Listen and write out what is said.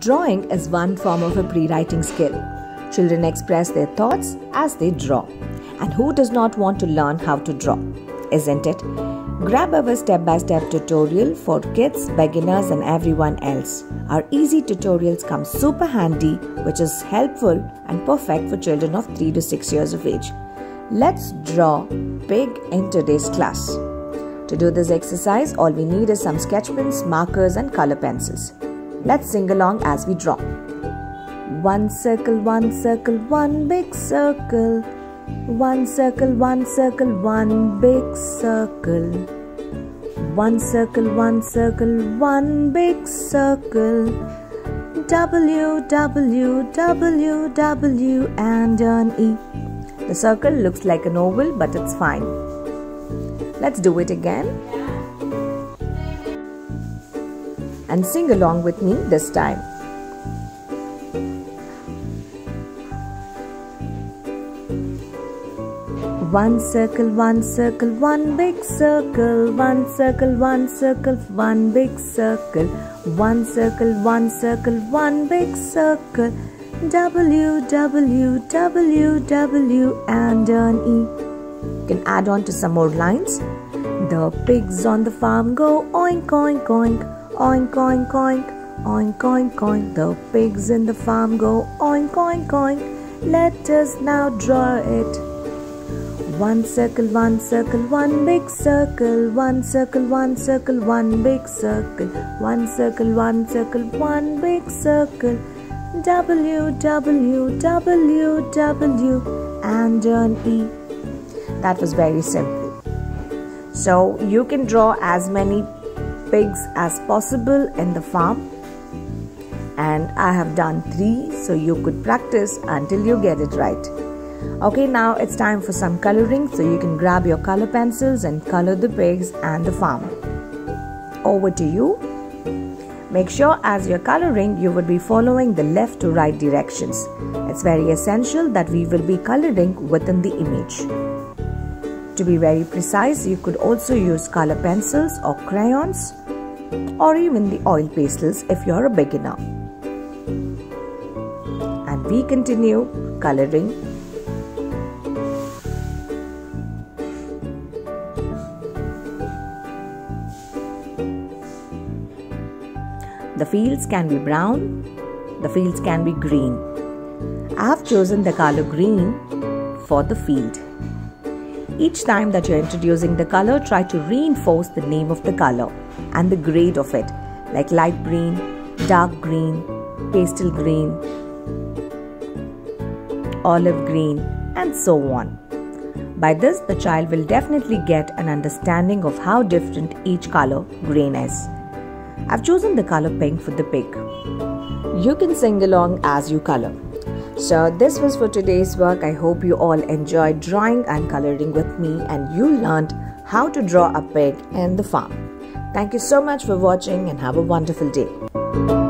Drawing is one form of a pre-writing skill. Children express their thoughts as they draw. And who does not want to learn how to draw? Isn't it? Grab our step by step tutorial for kids, beginners, and everyone else. Our easy tutorials come super handy, which is helpful and perfect for children of 3 to 6 years of age. Let's draw big in today's class. To do this exercise, all we need is some sketch pens, markers, and color pencils. Let's sing along as we draw. One circle, one circle, one big circle. One circle, one circle, one big circle. One circle, one circle, one big circle. W, W, W, W, and an E. The circle looks like an oval, but it's fine. Let's do it again. And sing along with me this time. One circle, one circle, one big circle, one circle, one circle, one big circle, one circle, one circle, one big circle, W, W, W, W, and an E. Can add on to some more lines. The pigs on the farm go oink, oink, oink. Oink, oink, oink, oink, oink, oink. The pigs in the farm go oink, oink, oink. Let us now draw it. One circle, one circle, one big circle. One circle, one circle, one big circle. One circle, one circle, one big circle. W, W, W, W, and an E. That was very simple. So you can draw as many pigs as possible in the farm and I have done three so you could practice until you get it right. Okay, now it's time for some coloring so you can grab your color pencils and color the pigs and the farm. Over to you. Make sure as you're coloring you would be following the left to right directions. It's very essential that we will be coloring within the image. To be very precise, you could also use color pencils or crayons or even the oil pastels if you're a beginner. And we continue coloring The fields can be brown, the fields can be green. I have chosen the color green for the field. Each time that you're introducing the color, try to reinforce the name of the color and the grade of it, like light green, dark green, pastel green, olive green, and so on. By this, the child will definitely get an understanding of how different each color green is. I've chosen the color pink for the pig. You can sing along as you color. So, this was for today's work. I hope you all enjoyed drawing and coloring with me and you learned how to draw a pig in the farm. Thank you so much for watching and have a wonderful day.